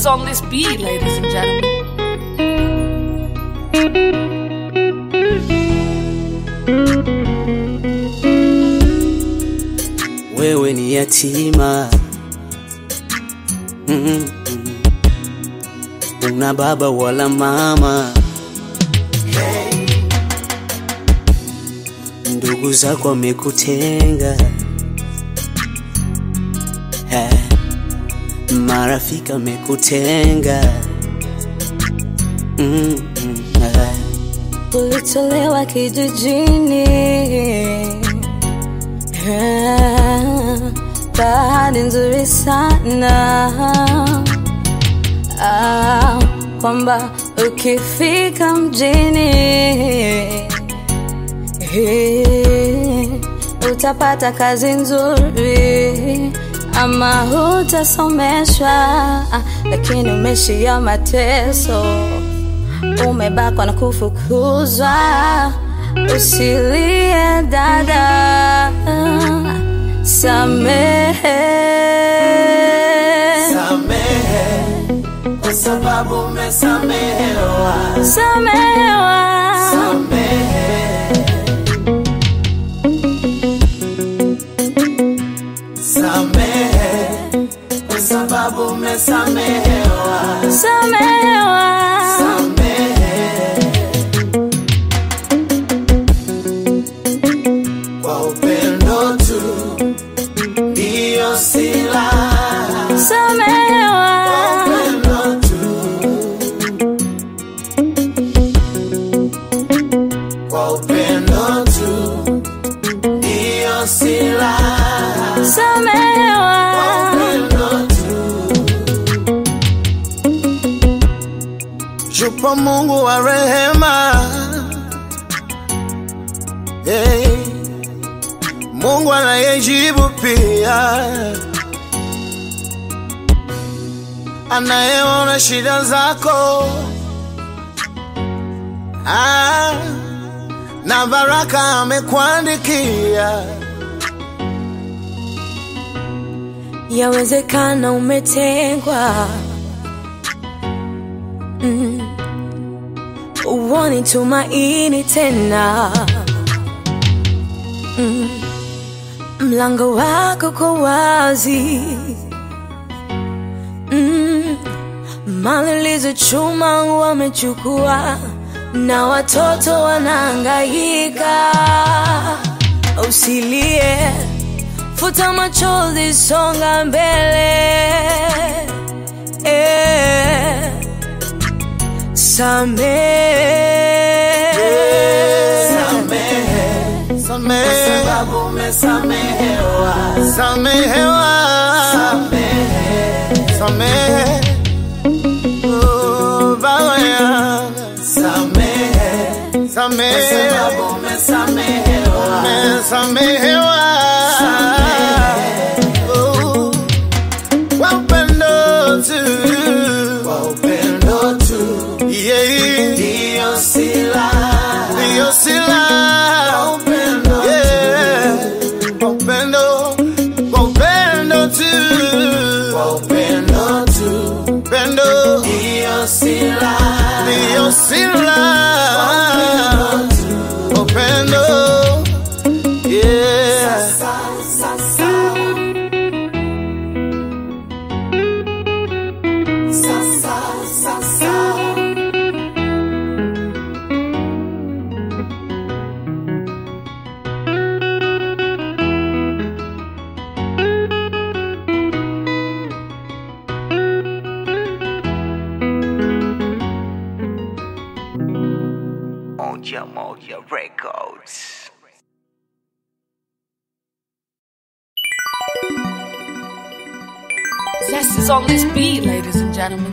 is on this beat, ladies and gentlemen. wewe ni yatima mm -mm. una baba wala mama ndugu zako wamekutenga marafiki amekutenga mm -mm. eh. Tulitolewa kijijini Yeah, nzuri sana ah, kwamba ukifika mjini eh, utapata kazi nzuri ama hutasomeshwa lakini umeshia mateso. Umebakwa na kufukuzwa. Usilie dada. Samehe. Samehe kwa sababu umesamehewa. samehewa. Samehe. Samehe sababu umesamehewa. samehewa Yupo Mungu wa rehema hey. Mungu anayejibu pia, anayeona shida zako ah, na baraka amekuandikia. yawezekana umetengwa mm. Uoni tumaini tena mm. mlango wako kwa wazi mm. Malilizo chuma wamechukua na watoto wanaangaika usilie futa machozi, songa mbele eh. Samehe, Samehe, sababu umesamehewa. Samehewa, samehe, oh, baba yangu. Samehe, samehe, sababu umesamehewa. Zest is on this beat, ladies and gentlemen.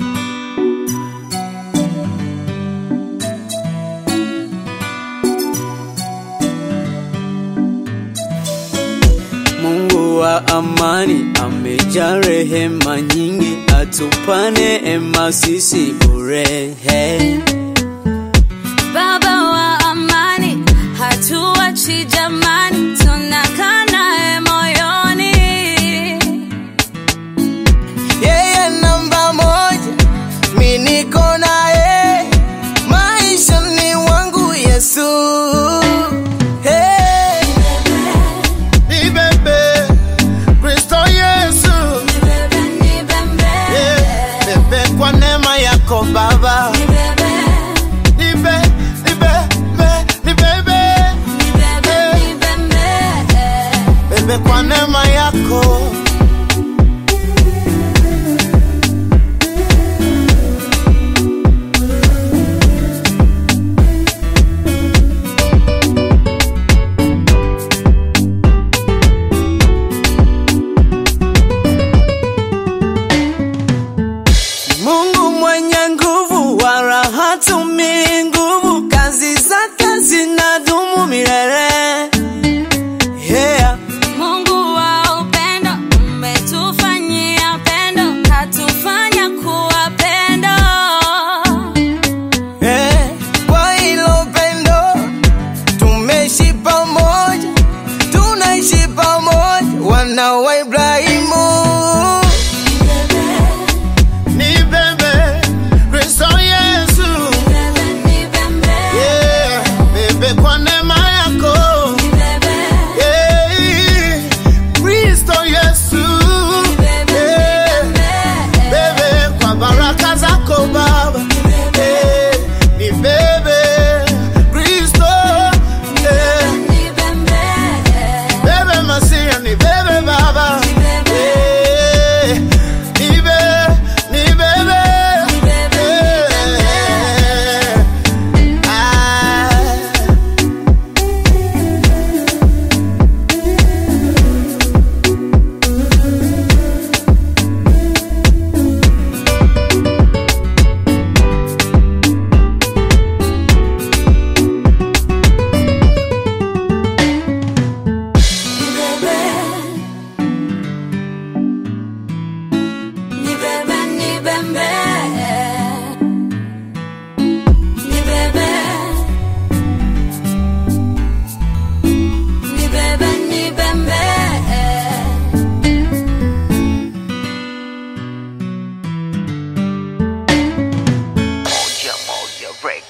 Mungu wa amani amejaa rehema nyingi, atupa neema sisi bure.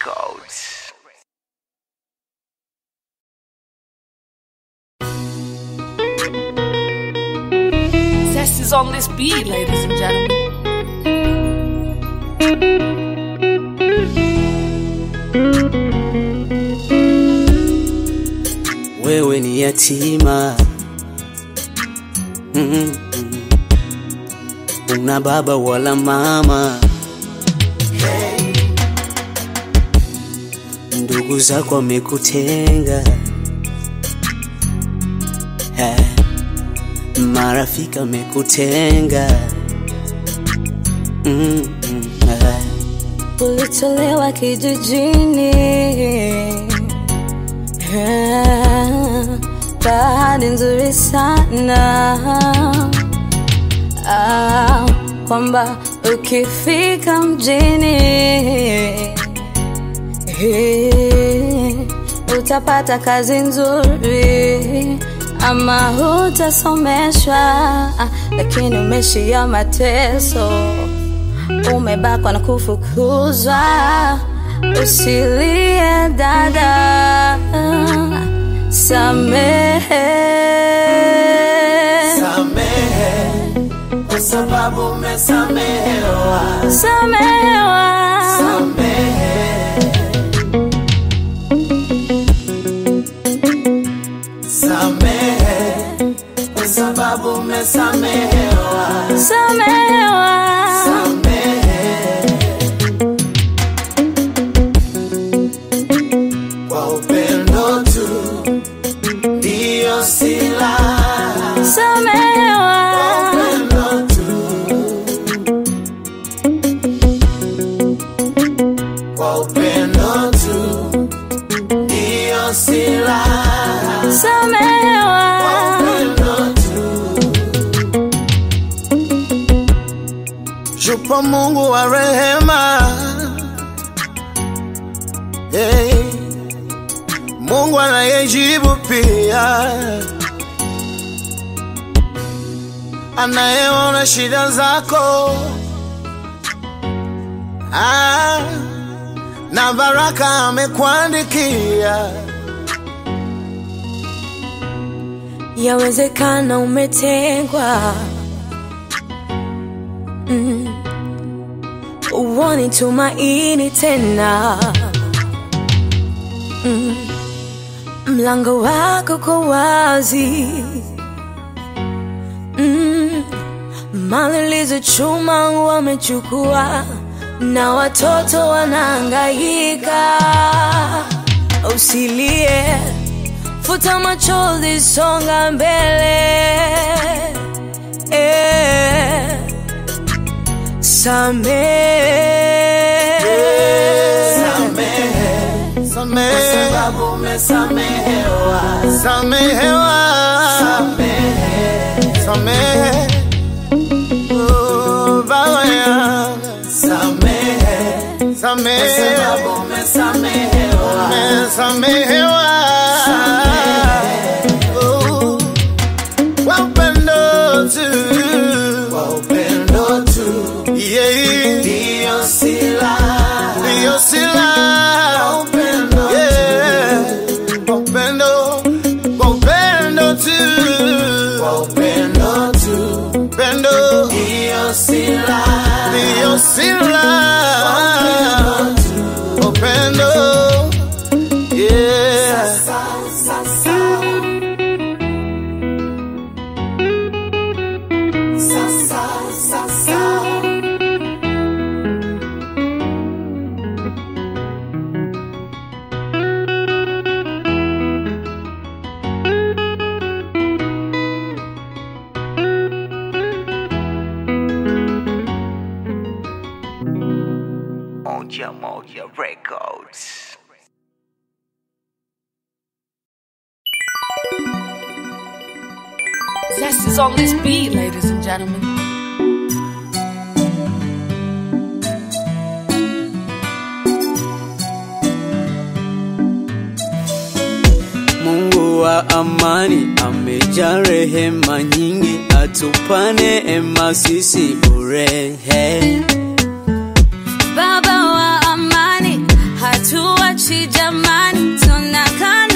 Records. Zest is on this beat, ladies and gentlemen. Wewe ni yatima, mm -hmm. una baba wala mama ndugu zako wamekutenga. Eh, marafiki wamekutenga. Mm eh. ulitolewa kijijini. Bahati nzuri sana. Ah, kwamba ukifika mjini eh, utapata kazi nzuri ama hutasomeshwa lakini umeshia mateso umebakwa na kufukuzwa usilie dada samehe. Samehe kwa sababu umesamehewa. samehewa. Samehe sababu Mungu wa rehema hey. Mungu anayejibu pia, anayeona shida zako ah, na baraka amekuandikia. yawezekana umetengwa uoni tumaini tena. Mm. mlango wako kwa wazi. Mm. Malilizo chuma wamechukua na watoto wanaangaika usilie futa machozi, songa mbele. Eh, Samehe, sababu umesamehewa. Samehewa, samehe, Oh, Baba yangu. Samehe, sababu umesamehewa. Umesamehewa. Moja Moja Records. Zest is on this beat, ladies and gentlemen. Mungu wa amani amejaa rehema nyingi, atupa neema sisi bure. hatua chi jamani, tunakaa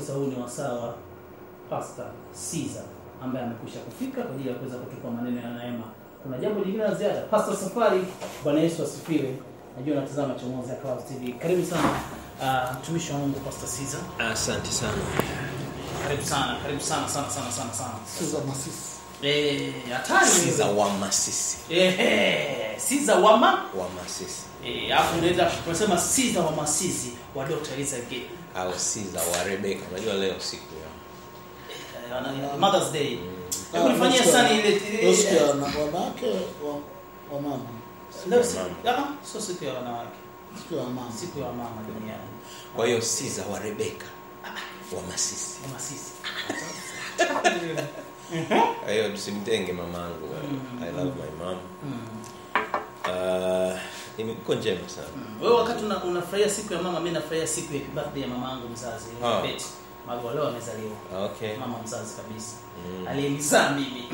kabisa huu ni wasaa wa pasta Caesar ambaye amekwisha kufika kwa ajili ya kuweza kutupa maneno ya neema kuna jambo lingine la ziada pasta safari bwana yesu asifiwe najua natazama chomozi ya Clouds tv karibu sana mtumishi uh, wa mungu Pastor Caesar Asante sana. karibu sana karibu sana sana sana sana sana Siza masisi. eh hatari Siza wa Masisi. eh Caesar wama Wa Masisi. eh hapo ndio tunasema Caesar wa Masisi wa Dr. Eliza Au Siza wa Rebeka. Unajua leo siku ya Eh, Mother's Day hebu nifanyie sana ile ile- wanawake wa, wa mama. Leo si- ah, sio siku ya wanawake, Siku ya mama. siku ya mama duniani. Kwa hiyo Siza wa Rebeka. Wa Masisi. Wa Masisi. Kwa hiyo tusimtenge mamangu. I love my mom. Uh, imekuwa njema sana. Wewe wakati una- unafurahia siku ya mama, mimi nafurahia siku ya birthday ya mamangu mzazi, oh. Mago leo amezaliwa. Okay. Mama mzazi kabisa. Mm. Aliyenizaa mimi.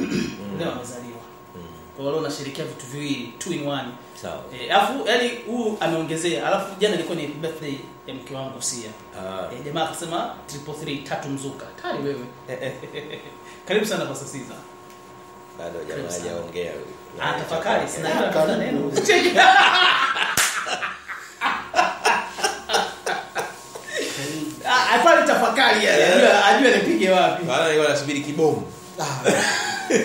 Leo amezaliwa. Kwa hiyo leo nashirikia vitu viwili, two in one. Sawa. Eh, alafu yani huu ameongezea. Alafu jana ilikuwa ni birthday ya mke wangu Sia. Ah. Eh, jamaa akasema triple three tatu mzuka. Tari wewe. Karibu sana kwa Caesar. Bado jamaa hajaongea. Ah, tafakari sina Ah, neno. Ah, pale tafakari yale. ajue nipige wapi. Bana yeye anasubiri kibomu.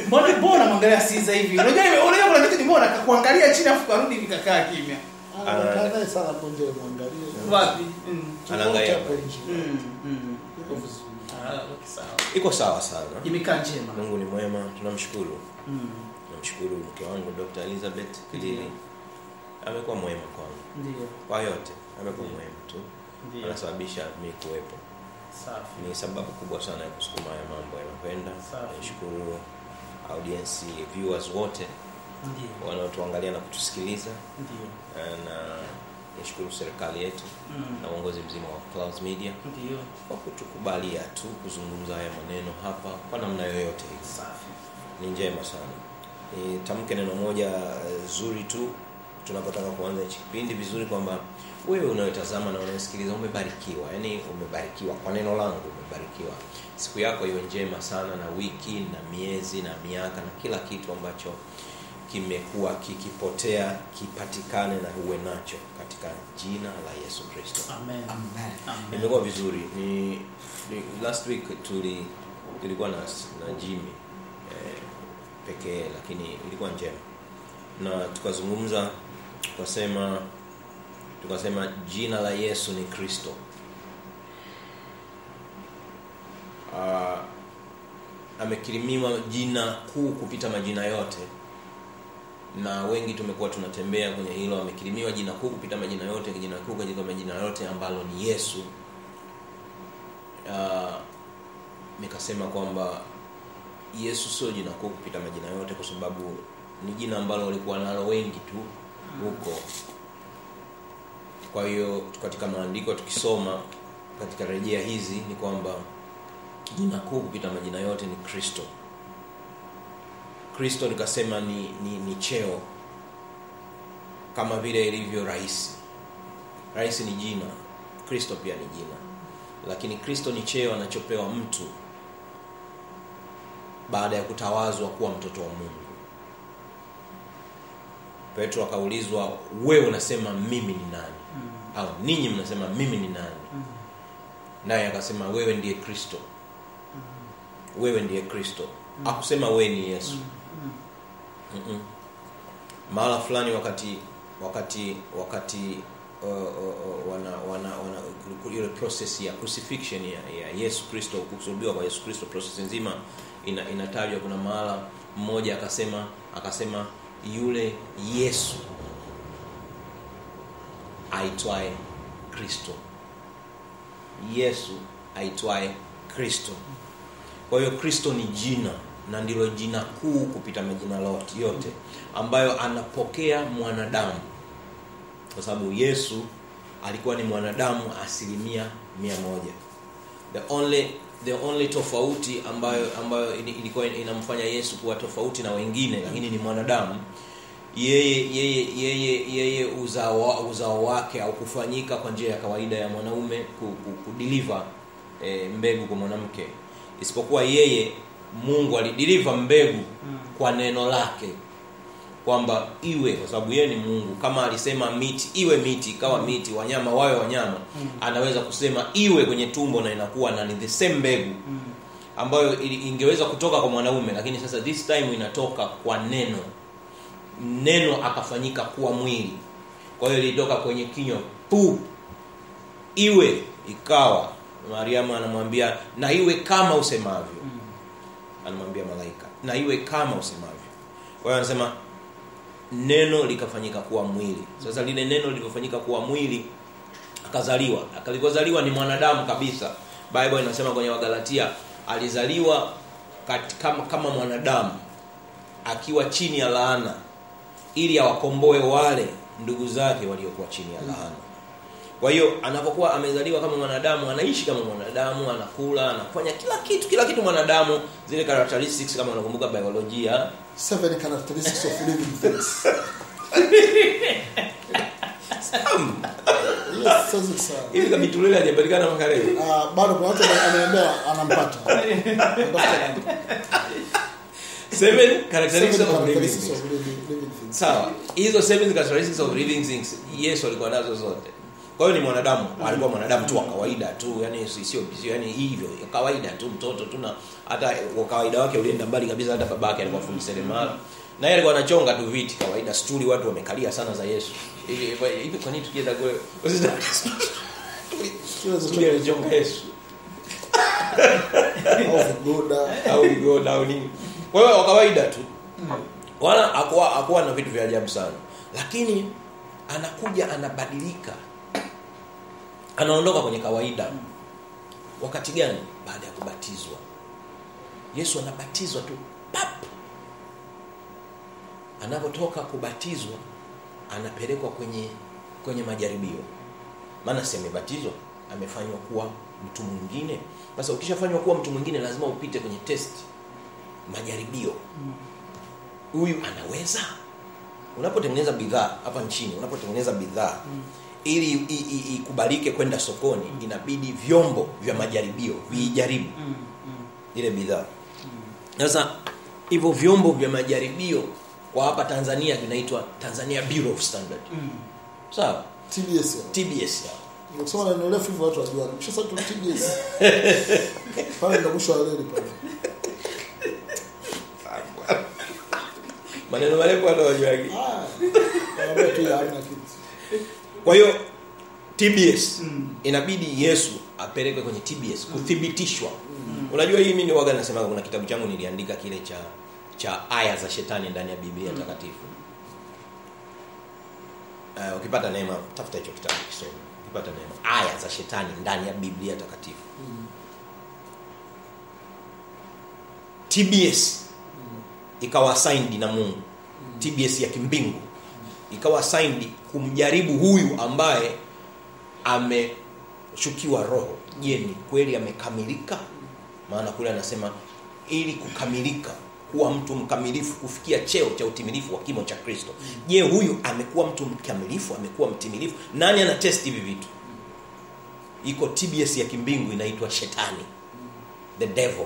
Mbona mbona mwangalia hivi? Unajua unajua kuna kitu nimeona akakuangalia chini afu karudi nikakaa kimya. anaangalia sana mwangalie. Wapi? Anaangalia. Mm. Mm. Yuko vizuri. Ah. Iko sawa sana. Imekaa njema. Mungu ni mwema, tunamshukuru. Mm. tunamshukuru mke wangu Dr. Elizabeth Kilili. Amekuwa mwema kwangu. Ndio. Kwa yote amekuwa mwema tu. Ndio. Anasababisha mimi kuwepo. Safi. Ni sababu kubwa sana ya kusukuma haya mambo yanakwenda. nashukuru audience viewers wote Ndio. wanaotuangalia na kutusikiliza Ndio. na nishukuru serikali yetu Mm. na uongozi mzima wa Clouds Media Ndio. kwa kutukubalia tu kuzungumza haya maneno hapa kwa namna yoyote hii. Safi. Ni njema sana. Nitamke neno moja eh, zuri tu tunapotaka kuanza hichi kipindi vizuri kwamba wewe unayotazama na unayesikiliza umebarikiwa, yaani umebarikiwa kwa neno langu, umebarikiwa. Siku yako iwe njema sana, na wiki na miezi na miaka na kila kitu ambacho kimekuwa kikipotea kipatikane na uwe nacho katika jina la yesu kristo Amen. Amen. Amen. imekuwa vizuri ni, ni last week tuli tulikuwa na, na jimmy eh, pekee lakini ilikuwa njema na tukazungumza tukasema tukasema jina la yesu ni kristo uh, amekirimiwa jina kuu kupita majina yote na wengi tumekuwa tunatembea kwenye hilo amekirimiwa jina kuu kupita majina yote jina kuu katika majina yote ambalo ni yesu. Uh, nikasema kwamba yesu sio jina kuu kupita majina yote kwa sababu ni jina ambalo walikuwa nalo wengi tu huko. Kwa hiyo katika maandiko tukisoma katika rejea hizi ni kwamba jina kuu kupita majina yote ni kristo kristo nikasema ni, ni, ni cheo. Kama vile ilivyo rahisi rahisi ni jina. Kristo pia ni jina. Lakini kristo ni cheo anachopewa mtu baada ya kutawazwa kuwa mtoto wa mungu. Petro akaulizwa wewe unasema mimi ni nani? Mm. au ninyi mnasema mimi ni nani? Mm. naye akasema wewe ndiye kristo. Mm. wewe ndiye kristo. Mm. akusema wewe ni yesu Mm-mm. mahala fulani wakati wakati wakati uh, uh, wana, wana, wana ile process ya crucifixion ya, ya yesu kristo kusulubiwa kwa yesu kristo process nzima ina, inatajwa. Kuna mahala mmoja akasema akasema yule yesu aitwaye kristo. Yesu aitwaye kristo. Kwa hiyo kristo ni jina na ndilo jina kuu kupita majina lote yote ambayo anapokea mwanadamu. Kwa sababu yesu alikuwa ni mwanadamu asilimia mia moja. The only the only tofauti ambayo ambayo ilikuwa inamfanya yesu kuwa tofauti na wengine lakini ni mwanadamu yeye yeye yeye yeye uzao uzao wake au kufanyika kwa njia ya kawaida ya mwanaume kudiliva e, mbegu kwa mwanamke. Isipokuwa yeye mungu alidiliva mbegu kwa neno lake kwamba iwe kwa sababu yeye ni mungu. Kama alisema miti iwe miti ikawa miti wanyama wawe wanyama mm. anaweza kusema iwe kwenye tumbo na inakuwa na ni the same mbegu mm. ambayo ingeweza kutoka kwa mwanaume lakini sasa this time inatoka kwa neno. Neno akafanyika kuwa mwili. Kwa hiyo ilitoka kwenye kinywa pu iwe ikawa. Mariamu anamwambia na iwe kama usemavyo anamwambia malaika. Na iwe kama usemavyo. Kwa hiyo anasema neno likafanyika kuwa mwili. Sasa lile neno lilivyofanyika kuwa mwili akazaliwa. Akalivyozaliwa ni mwanadamu kabisa. Bible inasema kwenye wagalatia alizaliwa kama, kama mwanadamu akiwa chini ya laana ili awakomboe wale ndugu zake waliokuwa chini ya laana kwa hiyo anapokuwa amezaliwa kama mwanadamu anaishi kama mwanadamu anakula anafanya kila kitu kila kitu mwanadamu. Zile characteristics kama unakumbuka biolojia Seven characteristics of living things. Hivi kabitulele hajapatikana mpaka leo. Ah, bado kuna watu anampata. Seven characteristics of living things. living living things. sawa. Hizo seven characteristics of living things yesu alikuwa nazo zote kwa hiyo ni mwanadamu mm. alikuwa mwanadamu tu wa kawaida tu yani si- sio sio yani hivyo kawaida tu mtoto tu na hata kwa kawaida wake ulienda mbali kabisa hata babake alikuwa fundi seremala. Na yeye alikuwa anachonga tu viti kawaida stuli watu wamekalia sana za yesu. Hivi hivi kwa nini tukienda kule? Stuli alichonga yesu. Au goda au goda au nini. Kwa hiyo wa kawaida tu. Wala hakuwa hakuwa na vitu vya ajabu sana. Lakini anakuja anabadilika anaondoka kwenye kawaida. Wakati gani? Baada ya kubatizwa. Yesu anabatizwa tu pap! Anapotoka kubatizwa anapelekwa kwenye kwenye majaribio. Maana si amebatizwa amefanywa kuwa mtu mwingine. Sasa ukishafanywa kuwa mtu mwingine lazima upite kwenye test majaribio. Huyu anaweza? Unapotengeneza bidhaa hapa nchini unapotengeneza bidhaa ili i- i- ikubalike kwenda sokoni mm. inabidi vyombo vya majaribio viijaribu ile bidhaa sasa mm. hivyo vyombo vya majaribio kwa hapa tanzania vinaitwa tanzania bureau of standard mm. sawa TBS ya. tbs ya. Ukisema neno refu hivyo watu wajua. Kisha sasa tu TBS. Pale ndo mwisho wa leli pale. maneno marefu hata wajuagi Ah. Tu ya hamna kitu. Kwa hiyo tbs mm. inabidi yesu apelekwe kwenye tbs kuthibitishwa unajua hii mimi ni waga nasemaga kuna kitabu changu niliandika kile cha cha aya za shetani ndani ya biblia mm. takatifu uh, ukipata neema tafuta hicho kitabu kisome ukipata neema aya za shetani ndani ya biblia takatifu mm. tbs mm. ikawa assigned na mungu mm. tbs ya kimbingu ikawa signed kumjaribu huyu ambaye ameshukiwa roho. Je ni kweli amekamilika? Maana kule anasema ili kukamilika kuwa mtu mkamilifu kufikia cheo cha utimilifu wa kimo cha kristo. Je huyu amekuwa mtu mkamilifu amekuwa mtimilifu? Nani ana test hivi vitu? Iko tbs ya kimbingu inaitwa shetani. The devil.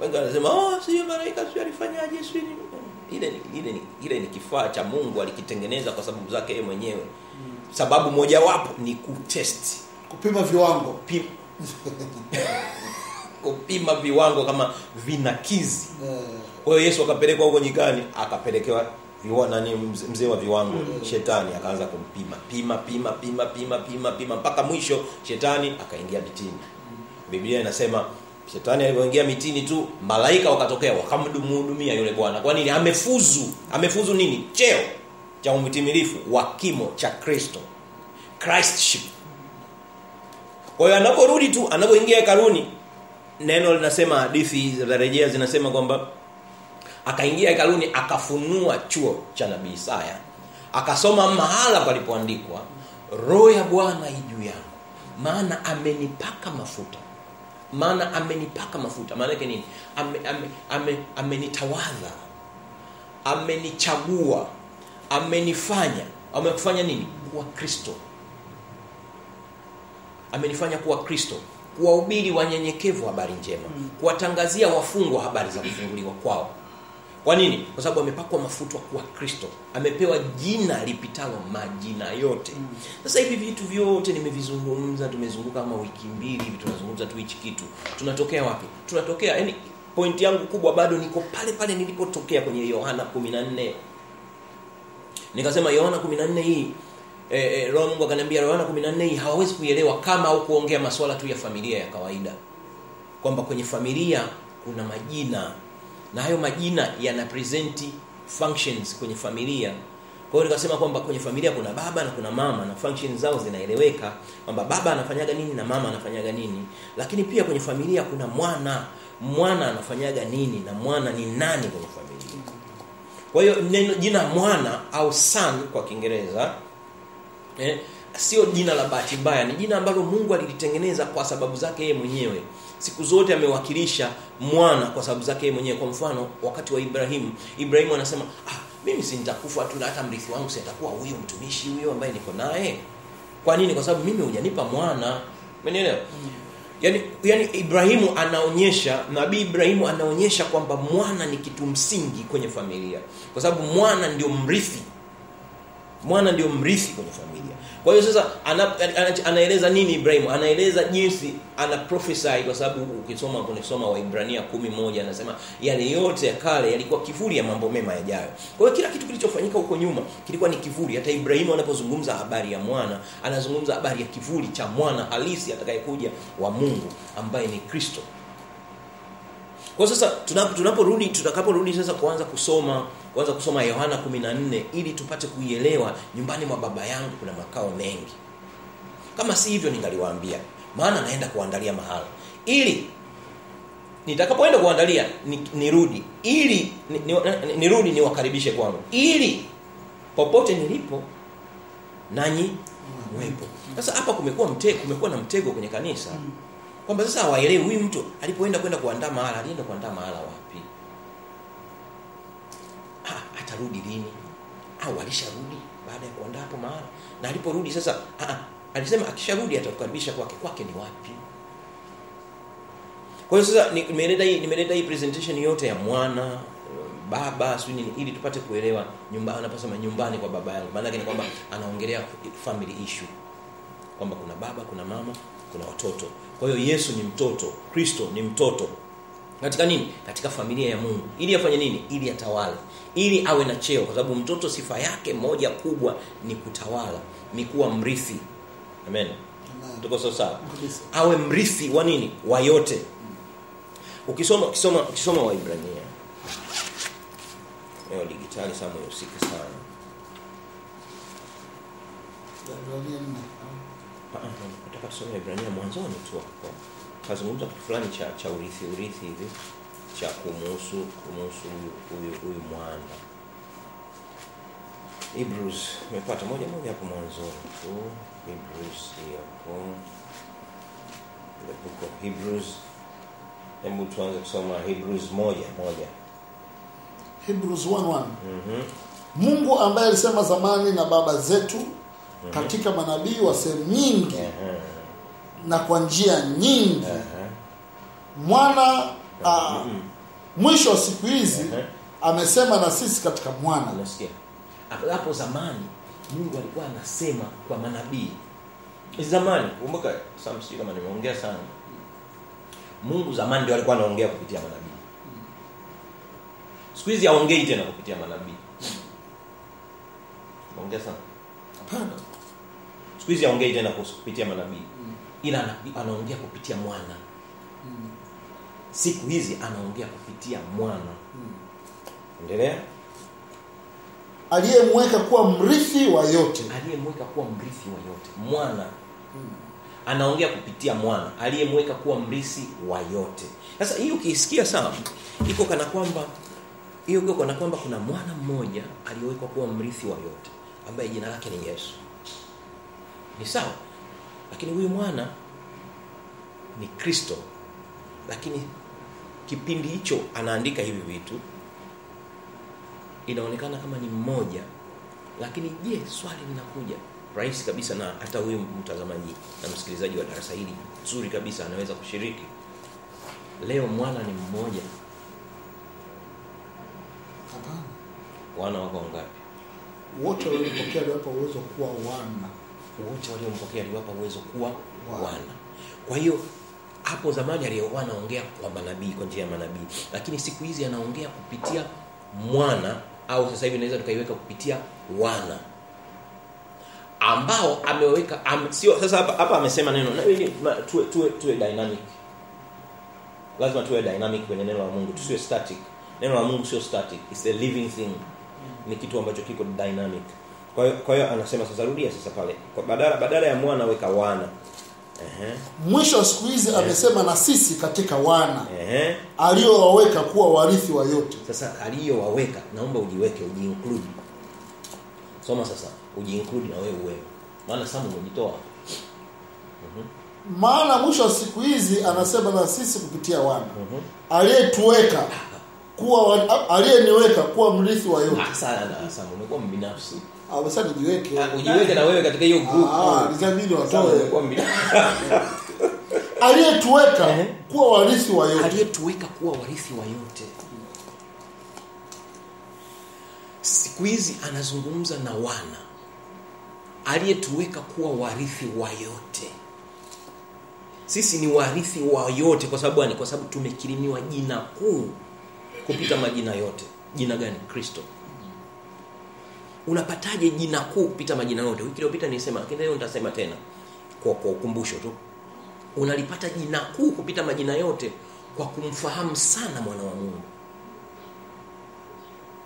Wengi wanasema oh sio malaika sio alifanyaje sio nini." Ile ni, ile ni, ile ni kifaa cha mungu alikitengeneza kwa sababu zake yeye mwenyewe mm. sababu mojawapo ni kutest Kupima viwango. Pim, kupima viwango kama vinakizi Eh. kwa hiyo yesu akapelekwa huko nyikani akapelekewa viwa, nani mzee wa viwango mm. shetani akaanza kumpima pima pima pima pima pima pima mpaka mwisho shetani akaingia bitini mm. biblia inasema shetani alipoingia mitini tu malaika wakatokea wakamhudumia yule bwana. Kwa nini? Amefuzu. Amefuzu nini? Cheo cha umtimilifu wa kimo cha kristo. Christship. Kwa hiyo anaporudi tu anapoingia hekaluni neno linasema hadithi za rejea zinasema kwamba akaingia hekaluni akafunua chuo cha nabii Isaya. Akasoma mahala palipoandikwa roho ya Bwana juu yangu maana amenipaka mafuta maana amenipaka mafuta. Maana yake nini? Ame, ame, ame, amenitawadha. Amenichagua. Amenifanya. Amekufanya nini? Kuwa Kristo. Amenifanya kuwa Kristo. Kuwahubiri wanyenyekevu habari njema. Kuwatangazia wafungwa habari za kufunguliwa kwao kwa nini? Kwa sababu amepakwa mafuta kwa kristo. Amepewa jina lipitalo majina yote. Sasa hivi vitu vyote nimevizungumza tumezunguka kama wiki mbili hivi tunazungumza tu hichi kitu. Tunatokea wapi? Tunatokea yani pointi yangu kubwa bado niko pale pale nilipotokea kwenye yohana 14 nikasema yohana 14 hii eh, eh, roho mungu akaniambia yohana 14 hii hawawezi kuielewa kama au kuongea masuala tu ya familia ya kawaida. Kwamba kwenye familia kuna majina na hayo majina yana functions kwenye familia. Kwa hiyo nikasema kwamba kwenye familia kuna baba na kuna mama na functions zao zinaeleweka kwamba baba anafanyaga nini na mama anafanyaga nini. Lakini pia kwenye familia kuna mwana. Mwana anafanyaga nini na mwana ni nani kwenye familia? Kwa hiyo neno jina mwana au son kwa kiingereza eh, sio jina la bahati mbaya. Ni jina ambalo mungu alilitengeneza kwa sababu zake yeye mwenyewe siku zote amewakilisha mwana kwa sababu zake yeye mwenyewe. Kwa mfano wakati wa ibrahimu ibrahimu anasema ah, mimi si nitakufa tu na hata mrithi wangu si atakuwa huyo mtumishi huyo ambaye niko naye. Kwa nini? Kwa sababu mimi hujanipa mwana. Umenielewa? Yani, yani ibrahimu anaonyesha nabii ibrahimu anaonyesha kwamba mwana ni kitu msingi kwenye familia. Kwa sababu mwana ndio mrithi. Mwana ndio mrithi kwenye familia kwa hiyo sasa ana, ana, anaeleza nini ibrahimu? Anaeleza jinsi ana prophesy kwa sababu ukisoma unasoma waibrania kumi moja anasema yale yote ya kale yalikuwa kivuli ya mambo mema yajayo. Kwa hiyo kila kitu kilichofanyika huko nyuma kilikuwa ni kivuli. Hata ibrahimu anapozungumza habari ya mwana anazungumza habari ya kivuli cha mwana halisi atakayekuja wa mungu ambaye ni kristo kwa sasa tunapo- tunaporudi tutakaporudi sasa kuanza kusoma kuanza kusoma yohana 14 ili tupate kuielewa nyumbani mwa baba yangu kuna makao mengi. Kama si hivyo ningaliwaambia maana naenda kuandalia mahala ili nitakapoenda kuandalia ni- nirudi. Ili ni- ni- nirudi niwakaribishe kwangu. Ili popote nilipo nanyi mwepo. Sasa hapa kumekuwa mtego kumekuwa na mtego kwenye kanisa kwamba sasa hawaelewi huyu mtu alipoenda kwenda kuandaa mahala alienda kuandaa mahala wapi? Ah, atarudi lini? Au alisharudi baada ya kuandaa hapo mahala? Na aliporudi sasa ah, ah, alisema akisharudi atakukaribisha kwake. Kwake ni wapi? Kwa hiyo sasa nimeleta hii nimeleta hii presentation yote ya mwana baba sio nini ili tupate kuelewa nyumba anaposema nyumbani kwa baba yangu maana ni kwamba anaongelea family issue. Kwamba kuna baba kuna mama kuna watoto kwa hiyo yesu ni mtoto kristo ni mtoto. Katika nini? Katika familia ya mungu. Ili afanye nini? Ili atawale. Ili awe na cheo. Kwa sababu mtoto sifa yake moja kubwa ni kutawala ni kuwa mrithi. Amen. Amen. tuko sawa sawa? Awe mrithi wa nini? Wa yote. Ukisoma ukisoma ukisoma waibrania leo digitali sana. Usiki sana Nataka tusome Ibrania mwanzoni tu hapo. Kazungumza kitu fulani cha cha urithi urithi hivi cha kumuhusu kumuhusu huyu huyu mwana. Hebrews umepata moja moja hapo mwanzoni tu. Hebrews hiyo hapo. The book of Hebrews. Hebu tuanze kusoma Hebrews moja moja. Hebrews 1:1. Mhm. Mungu ambaye alisema zamani na baba zetu katika manabii wa sehemu nyingi na kwa njia nyingi. Mwana ah, Mhm. mwisho wa siku hizi amesema na sisi katika mwana. Hapo hapo zamani mungu alikuwa anasema kwa manabii. Zamani kumbuka samsi kama nimeongea sana. Mungu zamani ndio alikuwa anaongea kupitia manabii. Siku hizi aongei tena kupitia manabii. Ongea sana. Hapana. Siku hizi aongei tena kupitia manabii. Ila ana- anaongea kupitia mwana. Siku hizi anaongea kupitia mwana. Endelea. Aliyemweka kuwa mrithi wa yote. Aliyemweka kuwa mrithi wa yote. Mwana. Anaongea kupitia mwana. Aliyemweka kuwa mrithi wa yote. Sasa hii ukiisikia sawa iko kana kwamba hiyo kana kwamba kuna mwana mmoja aliyewekwa kuwa mrithi wa yote ambaye jina lake ni yesu ni sawa. Lakini huyu mwana ni kristo. Lakini kipindi hicho anaandika hivi vitu inaonekana kama ni mmoja. Lakini je swali linakuja. Rahisi kabisa na hata huyu mtazamaji na msikilizaji wa darasa hili nzuri kabisa anaweza kushiriki. Leo mwana ni mmoja. Wana wako wangapi? Wote waliopokea liwapa uwezo kuwa wana wote waliompokea aliwapa uwezo kuwa Wana. kwa hiyo hapo zamani aliyokuwa anaongea kwa manabii kwa njia ya manabii. Lakini siku hizi anaongea kupitia mwana au sasa hivi naweza tukaiweka kupitia wana. Ambao ameweka am, sio sasa hapa, hapa amesema neno. Na tuwe, tuwe, tuwe dynamic. Lazima tuwe dynamic kwenye neno la Mungu. Tusiwe static. Neno la Mungu sio static. It's a living thing. Ni kitu ambacho kiko dynamic kwa hiyo kwa hiyo anasema sasa rudia sasa pale. Kwa badala badala ya mwana weka wana. Ehe. Mwisho wa siku hizi amesema na sisi katika wana. Ehe. Aliyowaweka kuwa warithi wa yote. Sasa aliyowaweka naomba ujiweke ujiinclude. Soma sasa ujiinclude na wewe uwewe maana samu umejitoa. Maana mwisho wa siku hizi anasema na sisi kupitia wana. Aliyetuweka kuwa aliyeniweka kuwa mrithi wa yote. Ah, sana umekuwa mbinafsi amesema nijiweke Ah, ujiweke na wewe katika hiyo group. Ah, nizabidi watoe aliyetuweka kuwa warithi wa yote. Aliyetuweka kuwa warithi wa yote. Siku hizi anazungumza na wana. Aliyetuweka kuwa warithi wa yote. Sisi ni warithi wa yote kwa sababu ni kwa sababu tumekirimiwa jina kuu kupita majina yote. Jina gani? Kristo unapataje jina kuu kupita majina yote? Wiki iliyopita nilisema lakini leo nitasema tena. Kwa, kwa ukumbusho tu. Unalipata jina kuu kupita majina yote kwa kumfahamu sana mwana wa mungu.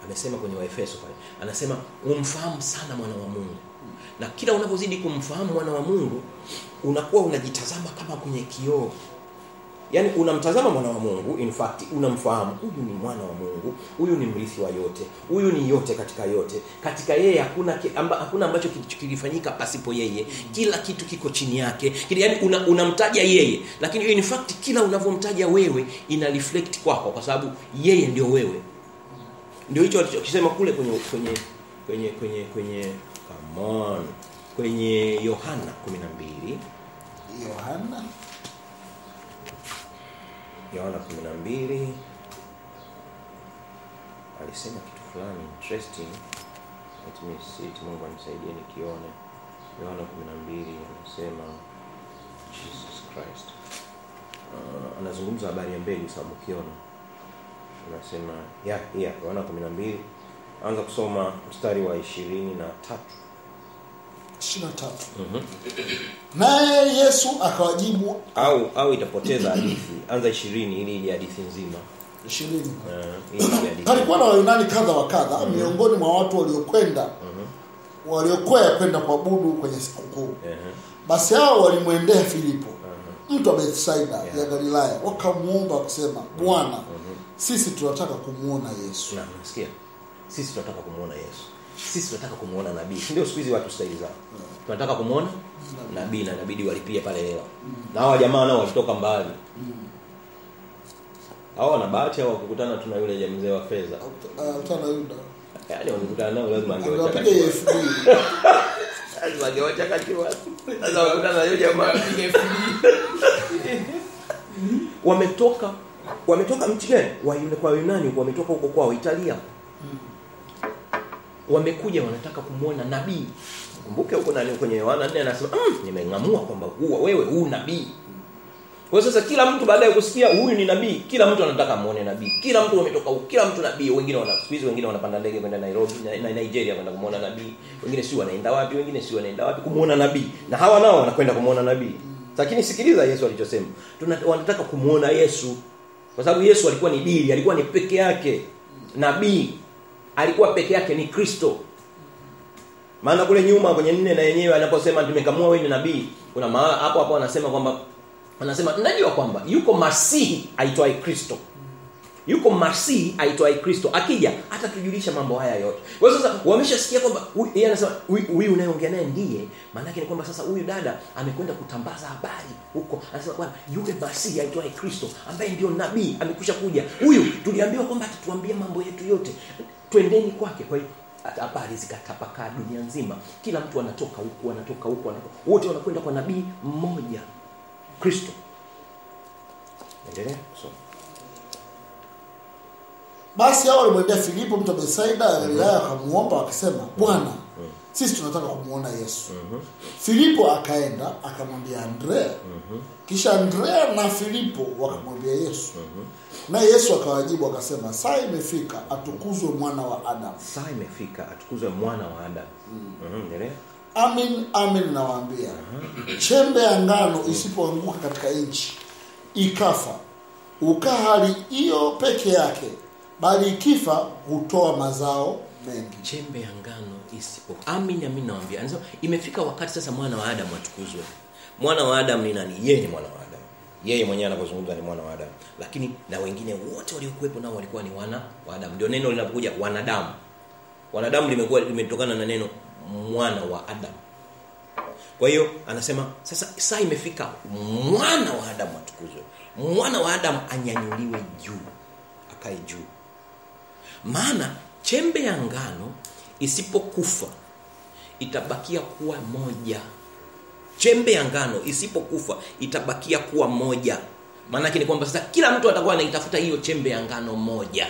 Amesema kwenye waefeso pale. Anasema umfahamu sana mwana wa mungu. Na kila unapozidi kumfahamu mwana wa mungu unakuwa unajitazama kama kwenye kioo yaani unamtazama mwana wa mungu in fact unamfahamu. Huyu ni mwana wa mungu huyu ni mrithi wa yote huyu ni yote katika yote. Katika yeye hakuna amba, hakuna ambacho kilifanyika pasipo yeye. Kila kitu kiko chini yake. Yani unamtaja una, unamtaja yeye lakini in fact kila unavyomtaja wewe ina reflect kwako kwa sababu yeye ndio wewe. Ndio hicho alichokisema kule kwenye kwenye kwenye kwenye kwenye come on kwenye yohana 12 yohana yohana 12 alisema kitu fulani interesting. Let me see it mungu anisaidie nikione. Yohana 12 anasema jesus christ. Uh, anazungumza habari ya mbegu sababu ukiona anasema ya yeah yohana 12 anza kusoma mstari wa ishirini na tatu 23 naye yesu akawajibu au au itapoteza hadithi. Anza ishirini ili ije hadithi nzima. 20 ili ije hadithi palikuwa na wayunani kadha wa kadha miongoni mwa watu waliokwenda waliokwea kwenda kuabudu kwenye sikukuu. Ehe. basi hao walimwendea filipo mtu wa bethsaida ya galilaya. Wakamwomba kusema bwana sisi tunataka kumwona yesu. Na sisi tunataka kumwona yesu sisi tunataka kumuona nabii. Si ndio siku hizi watu staili zao? Tunataka kumuona nabii na inabidi walipie pale hela. Na hawa jamaa nao walitoka mbali. Hawa wana bahati au wakukutana tu na yule ja- mzee wa fedha. Yuda. Yaani wakikutana nao lazima angewachakachua angewachakachua sasa wakikutana na yule jamaa wametoka. Wametoka mchi gani? Wa kwa Yunani huko wametoka huko kwao Italia wamekuja wanataka kumwona nabii. Kumbuke huko nani kwenye Yohana 4 anasema mm, nimeng'amua kwamba huwa wewe huu nabii. Kwa sasa kila mtu baada ya kusikia huyu ni nabii kila mtu anataka muone nabii. Kila mtu ametoka huko kila mtu nabii. Wengine wana siku wengine wanapanda ndege kwenda Nairobi na, Nigeria kwenda kumuona nabii. Wengine si wanaenda wapi wengine si wanaenda wapi kumuona nabii. Na hawa nao wanakwenda kumuona nabii. Lakini sikiliza Yesu alichosema. Wanataka kumuona Yesu. Kwa sababu Yesu alikuwa ni dili alikuwa ni peke yake. Nabii alikuwa peke yake ni Kristo. Maana kule nyuma kwenye nne na yenyewe anaposema tumekamua wewe ni nabii kuna mahala hapo hapo anasema kwamba anasema najua kwamba yuko masihi aitwaye Kristo. Yuko masihi aitwaye Kristo. Akija atatujulisha mambo haya yote. Kwa sasa wameshasikia kwamba yeye anasema huyu unayeongea naye ndiye. Maana yake ni kwamba sasa huyu dada amekwenda kutambaza habari huko. Anasema bwana yule masihi aitwaye Kristo ambaye ndio nabii amekwisha kuja. Huyu tuliambiwa kwamba atatuambia mambo yetu yote twendeni kwake. Kwa hiyo habari zikatapakaa dunia nzima. Kila mtu anatoka huku anatoka huku anatoka. Wote wanakwenda kwa nabii mmoja kristo. Endelea kusoma. Basi hao walimwendea filipo mtu wa bethsaida ya galilaya akamuomba wakisema bwana sisi tunataka kumwona yesu. Mm -hmm. filipo akaenda akamwambia andrea. Mm -hmm. kisha andrea na filipo wakamwambia yesu naye yesu akawajibu akasema saa imefika atukuzwe mwana wa adamu. Saa imefika atukuzwe mwana wa adamu. Mhm, endelea amin amin nawaambia. Chembe ya ngano isipoanguka katika nchi ikafa. Ukaa hali hiyo peke yake bali ikifa hutoa mazao mengi. Chembe ya ngano isipo. Amin amin nawaambia, anasema imefika wakati sasa mwana wa adamu atukuzwe. Mwana wa adamu ni nani? Yeye ni mwana wa adamu yeye mwenyewe anapozungumza ni mwana wa adamu. Lakini na wengine wote waliokuwepo nao walikuwa ni wana wa adamu. Ndio neno linapokuja wanadamu. Wanadamu limekuwa limetokana na neno mwana wa adamu. Kwa hiyo anasema sasa saa imefika mwana wa adamu atukuzwe. Mwana wa adamu anyanyuliwe juu akae juu. Maana chembe ya ngano isipokufa itabakia kuwa moja chembe ya ngano isipokufa itabakia kuwa moja. Maanake ni kwamba sasa kila mtu atakuwa anaitafuta hiyo chembe ya ngano moja.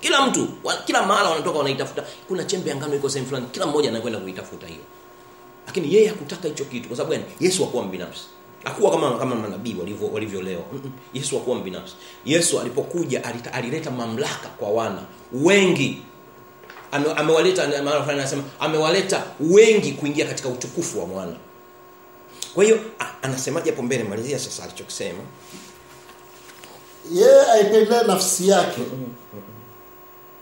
Kila mtu wa, kila mahala wanatoka wanaitafuta kuna chembe ya ngano iko sehemu fulani kila mmoja anakwenda kuitafuta hiyo. Lakini yeye hakutaka hicho kitu kwa sababu gani? Yesu hakuwa mbinafsi. Hakuwa kama kama manabii walivyo walivyo leo. Yesu hakuwa mbinafsi. Yesu alipokuja alita, alileta mamlaka kwa wana. Wengi. Amewaleta anasema amewaleta wengi kuingia katika utukufu wa mwana kwa hiyo a- anasemaje hapo mbele? Malizia sasa alichokisema. Yeye aipendaye nafsi yake.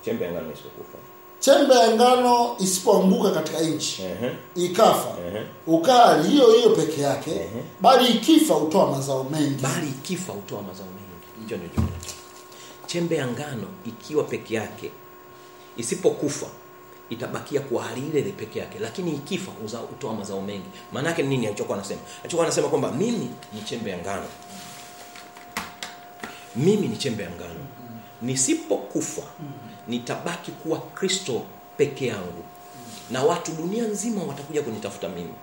Chembe ya ngano isipokufa. Chembe ya ngano isipoanguka katika nchi. -huh. ikafa. Uh -huh. ukali hiyo hiyo peke yake. Uh -huh. bali ikifa utoa mazao mengi. Bali ikifa hutoa mazao mengi. Hicho ndio chembe ya ngano ikiwa peke yake isipokufa itabakia kwa hali ile ile peke yake. Lakini ikifa utoa mazao mengi. Maana yake nini alichokuwa anasema? Alichokuwa anasema kwamba mimi ni chembe ya ngano. Mimi ni chembe ya ngano. Nisipokufa nitabaki kuwa kristo peke yangu. Na watu dunia nzima watakuja kunitafuta mimi.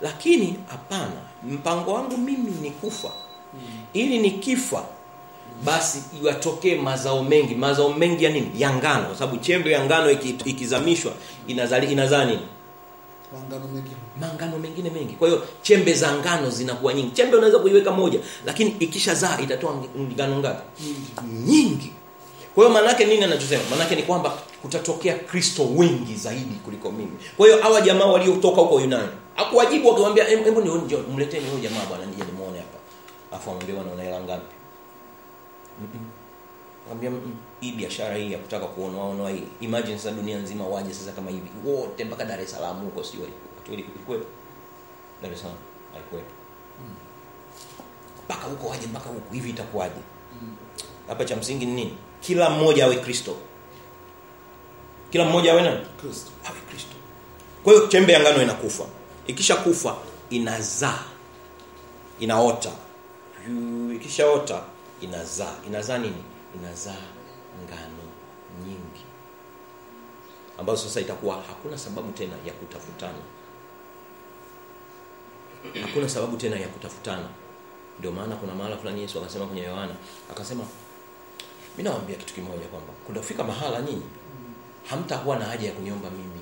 Lakini hapana mpango wangu mimi ni kufa. Ili nikifa basi iwatokee mazao mengi. Mazao mengi ya nini? Ya ngano. Kwa sababu chembe ya ngano iki- ikizamishwa inazali inazaa nini? Maangano mengine. mangano mengine mengi. Kwa hiyo chembe za ngano zinakuwa nyingi. Chembe unaweza kuiweka moja lakini ikishazaa itatoa ng- ngano ngapi? Nyingi. Kwa hiyo maanake nini anachosema? Maanake ni kwamba kutatokea kristo wengi zaidi kuliko mimi. Kwa hiyo hawa jamaa waliotoka huko yunani akuwajibu akiwambia hebu njoo, mleteni huyo jamaa bwana nije nimuone hapa. Afu amwambia bwana una hela ngapi "Mm, hii biashara hii ya kutaka kuonoa onoa hii. Imagine sasa dunia nzima waje sasa kama hivi. Wote mpaka Dar es Salaam huko sio ilikuwepo Dar es Salaam haikuwepo mpaka huko waje mpaka huko. Hivi itakuwaje? Hapa cha msingi ni nini? Kila mmoja awe Kristo. Kila mmoja awe nani? Kristo. awe Kristo. Kwa hiyo chembe ya ngano inakufa. Ikisha kufa inazaa. Inaota. Ikishaota inazaa. Inazaa nini? Inazaa ngano nyingi. Ambazo sasa itakuwa hakuna sababu tena ya kutafutana. Hakuna sababu tena ya kutafutana. Ndio maana kuna mahala fulani Yesu akasema kwenye Yohana akasema mimi nawaambia kitu kimoja kwamba kunafika mahala nyinyi hamtakuwa na haja ya kuniomba mimi.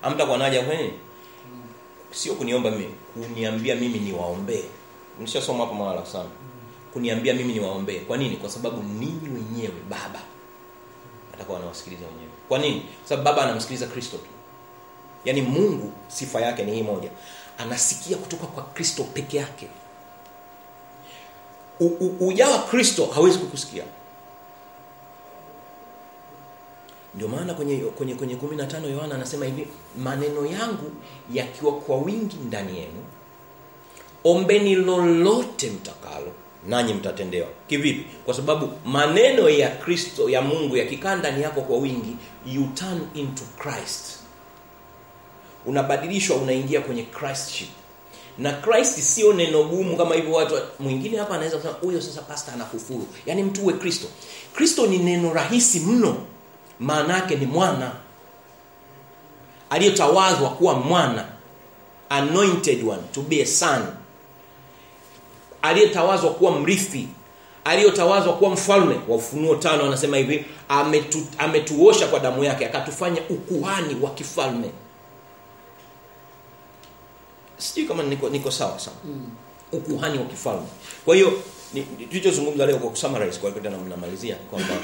Hamtakuwa na haja kufanya sio kuniomba mimi kuniambia mimi niwaombee nishasoma hapo mahala sana. Kuniambia mimi niwaombee. Kwa nini? Kwa sababu ninyi wenyewe baba atakuwa anawasikiliza wenyewe. Kwa nini? Kwa sababu baba anamsikiliza kristo tu. Yaani mungu sifa yake ni hii moja. Anasikia kutoka kwa kristo peke yake. Ujawa kristo hawezi kukusikia. Ndio maana kwenye kwenye kwenye 15 Yohana anasema hivi maneno yangu yakiwa kwa wingi ndani yenu ombeni lolote mtakalo nanyi mtatendewa. Kivipi? Kwa sababu maneno ya Kristo ya Mungu yakikaa ndani yako kwa wingi you turn into Christ. Unabadilishwa unaingia kwenye Christship. Na Christ sio neno gumu kama hivyo watu mwingine hapa anaweza kusema huyo sasa pastor anakufuru yani mtu uwe Kristo. Kristo ni neno rahisi mno. Maana yake ni mwana. Aliyetawazwa kuwa mwana. Anointed one to be a son aliyetawazwa kuwa mrithi aliyotawazwa kuwa mfalme. Wa ufunuo tano anasema hivi ametu, ametuosha kwa damu yake akatufanya ukuhani wa kifalme. Sijui kama niko, niko sawa sana. Mm. ukuhani wa kifalme. Kwa hiyo tulichozungumza leo kwa kusummarize kwa tena namalizia kwamba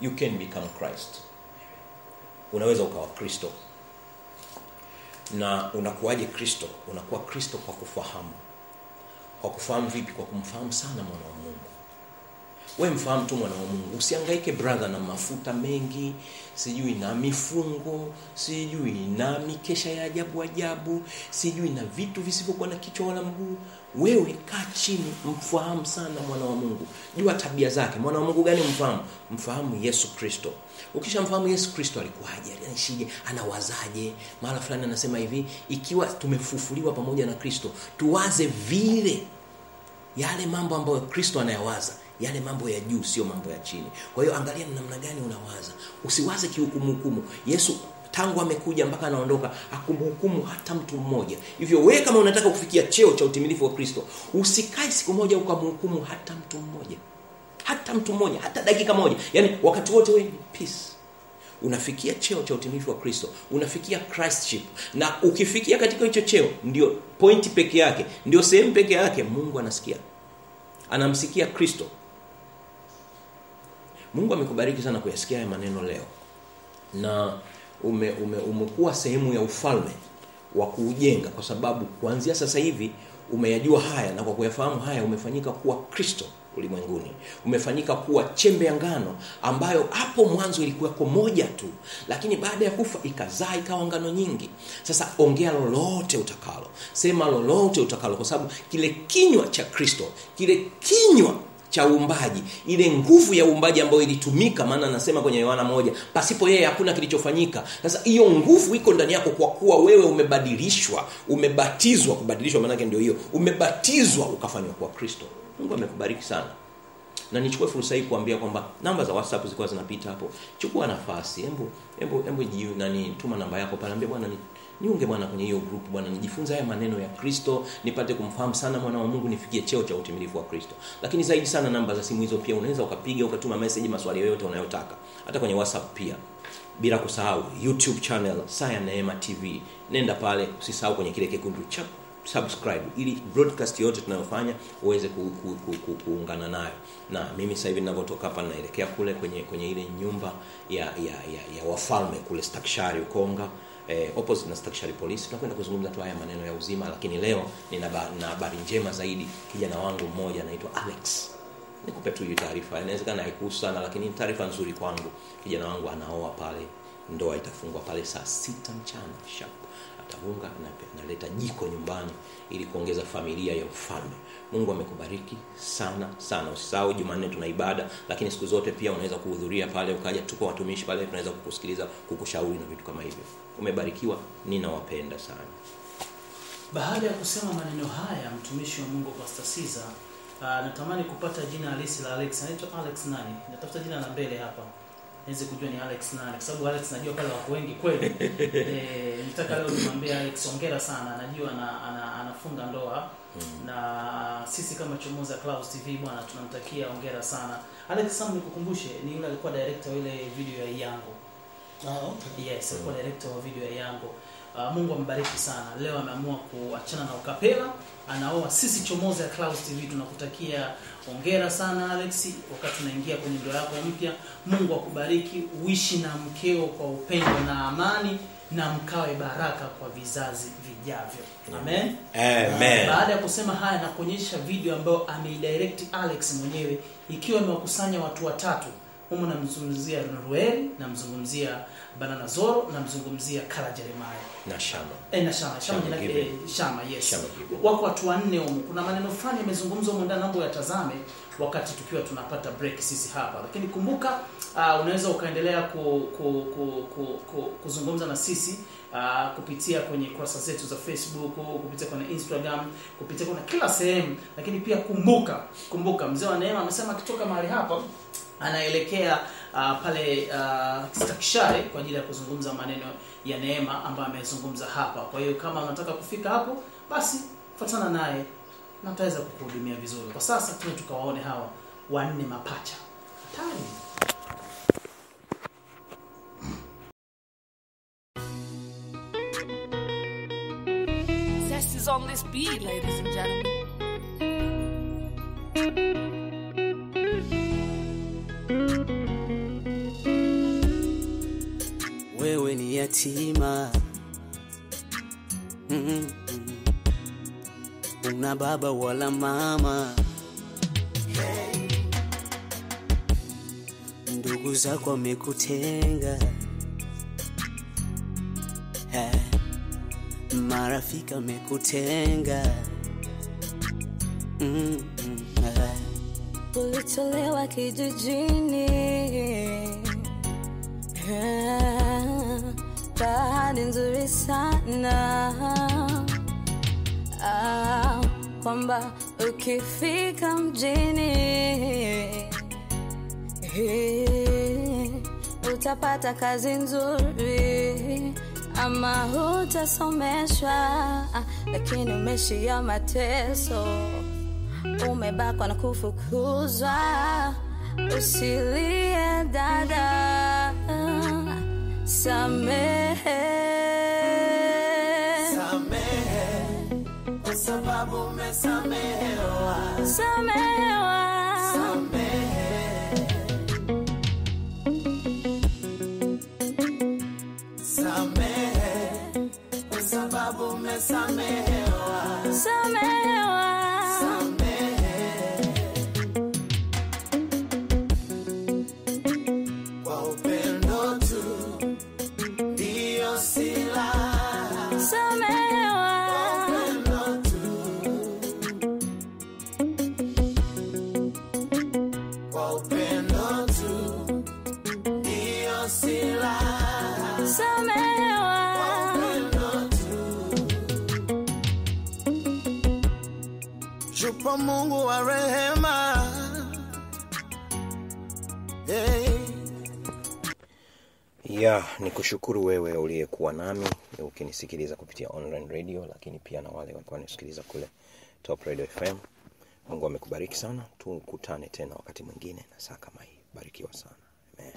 you can become Christ. Unaweza ukawa Kristo na unakuwaje Kristo? Unakuwa Kristo kwa kufahamu. Kwa kufahamu vipi? Kwa kumfahamu sana mwana wa Mungu. We mfahamu tu mwana wa Mungu. Usiangaike brother na mafuta mengi. Sijui na mifungo. Sijui na mikesha ya ajabu ajabu. Sijui na vitu visivyokuwa na kichwa wala mguu wewe kaa chini mfahamu sana mwana wa Mungu. Jua tabia zake. Mwana wa Mungu gani mfahamu mfahamu Yesu Kristo. Ukishamfahamu Yesu Kristo alikuwaje? Anaishije anawazaje? Mara fulani anasema hivi ikiwa tumefufuliwa pamoja na Kristo tuwaze vile. Yale mambo ambayo Kristo anayawaza yale mambo ya juu sio mambo ya chini. Kwa hiyo angalia ni namna gani unawaza. Usiwaze kihukumu yesu tangu amekuja mpaka anaondoka akumhukumu hata mtu mmoja. Hivyo wewe kama unataka kufikia cheo cha utimilifu wa kristo usikae siku moja ukamhukumu hata mtu mmoja. Hata mtu mmoja hata dakika moja. Yani wakati wote wewe peace. Unafikia cheo cha utimilifu wa kristo unafikia christship. Na ukifikia katika hicho cheo ndio pointi peke yake ndio sehemu peke yake mungu anasikia. Anamsikia kristo. Mungu amekubariki sana kuyasikia haya maneno leo. Na ume, ume, umekuwa sehemu ya ufalme wa kuujenga kwa sababu kuanzia sasa hivi umeyajua haya na kwa kuyafahamu haya umefanyika kuwa kristo ulimwenguni. Umefanyika kuwa chembe ya ngano ambayo hapo mwanzo ilikuwako moja tu lakini baada ya kufa ikazaa ikawa ngano nyingi. Sasa ongea lolote utakalo. Sema lolote utakalo kwa sababu kile kinywa cha kristo kile kinywa cha uumbaji. Ile nguvu ya uumbaji ambayo ilitumika maana anasema kwenye yohana moja pasipo yeye hakuna kilichofanyika. Sasa hiyo nguvu iko ndani yako kwa kuwa wewe umebadilishwa umebatizwa kubadilishwa maanake ndio hiyo umebatizwa ukafanywa kuwa kristo. Mungu amekubariki sana. Na nichukue fursa hii kuambia kwamba namba za whatsapp zilikuwa zinapita hapo. Chukua nafasi hebu hebu hebu nani tuma namba yako pale ambia bwana niunge bwana kwenye hiyo group bwana nijifunze haya maneno ya kristo nipate kumfahamu sana mwana wa mungu nifikie cheo cha utimilifu wa kristo. Lakini zaidi sana namba za simu hizo pia unaweza ukapiga ukatuma message maswali yoyote unayotaka. Hata kwenye whatsapp pia. Bila kusahau youtube channel saa ya neema tv nenda pale usisahau kwenye kile kikundu cha subscribe ili broadcast yote tunayofanya uweze ku, ku, ku, ku, kuungana nayo. Na mimi sasa hivi ninavyotoka hapa naelekea kule kwenye kwenye ile nyumba ya ya, ya, ya wafalme kule stakshari ukonga eh, opposite na stakshari Police. Tunakwenda kuzungumza tu haya maneno ya uzima lakini leo nina na habari njema zaidi. Kijana wangu mmoja anaitwa alex. Nikupe tu hiyo taarifa. Inawezekana haikuhusu sana lakini ni taarifa nzuri kwangu. Kijana wangu anaoa pale ndoa itafungwa pale saa sita mchana. Sharp atavunga na analeta jiko nyumbani ili kuongeza familia ya ufalme. Mungu amekubariki sana sana. Usisahau jumanne tuna ibada lakini siku zote pia unaweza kuhudhuria pale ukaja tuko watumishi pale tunaweza kukusikiliza kukushauri na vitu kama hivyo. Umebarikiwa ninawapenda sana. Baada ya kusema maneno haya mtumishi wa mungu Caesar uh, natamani kupata jina halisi la alex. Anaitwa alex nani? Natafuta jina la mbele hapa niweze kujua ni alex nani kwa sababu alex najua pale wako wengi kweli. Eh, nitaka leo nimwambie alex ongera sana. Najua ana, ana, anafunga ndoa. Na sisi kama chomoza clouds tv bwana tunamtakia ongera sana. Alex sam nikukumbushe ni yule alikuwa director wa ile video ya yango Ah, okay. yes alikuwa director wa video ya yango uh, mungu ambariki sana. Leo ameamua kuachana na ukapela anaoa sisi chomoza ya clouds tv tunakutakia ongera sana alex. Wakati unaingia kwenye ndoa yako mpya mungu akubariki. Uishi na mkeo kwa upendo na amani na mkawe baraka kwa vizazi vijavyo. Amen? Amen. Baada ya kusema haya na kuonyesha video ambayo ameidirect alex mwenyewe ikiwa imewakusanya watu watatu. Humo namzungumzia rueli namzungumzia banana zoro namzungumzia kala jeremaya na shama. E, na shama. Shama Shama jina Given. eh, shama yes. Shama wako watu wanne humu. Kuna maneno fulani yamezungumzwa humu ndani naomba yatazame wakati tukiwa tunapata break sisi hapa. Lakini kumbuka uh, unaweza ukaendelea ku, ku, ku, ku, ku, kuzungumza na sisi uh, kupitia kwenye kurasa zetu za facebook kupitia kwenye instagram kupitia kwenye kila sehemu. Lakini pia kumbuka kumbuka mzee wa neema amesema akitoka mahali hapa anaelekea uh, pale uh, stakishare kwa ajili ya kuzungumza maneno ya neema ambayo amezungumza hapa. Kwa hiyo kama unataka kufika hapo basi fatana naye na utaweza kukuhudumia vizuri. Kwa sasa tuwe tukawaone hawa wanne mapacha. Hatari. On this beat, ladies and gentlemen. Yatima. Mm una baba wala mama. Ndugu zako wamekutenga. Eh, marafiki wamekutenga. Mm ulitolewa kijijini. Ah, bahari nzuri sana. Ah, kwamba ukifika mjini eh, utapata kazi nzuri ama hutasomeshwa. Lakini umeshia mateso umebakwa na kufukuzwa. Usilie dada samehe kwa sababu umesamehewa samehewa oh ah. samehe kwa sababu umesamehewa samehewa rehema hey. ya ni kushukuru wewe uliyekuwa nami ukinisikiliza kupitia online radio lakini pia na wale walikuwa wanisikiliza kule top radio fm mungu amekubariki sana tukutane tena wakati mwingine na saa kama hii barikiwa sana Amen.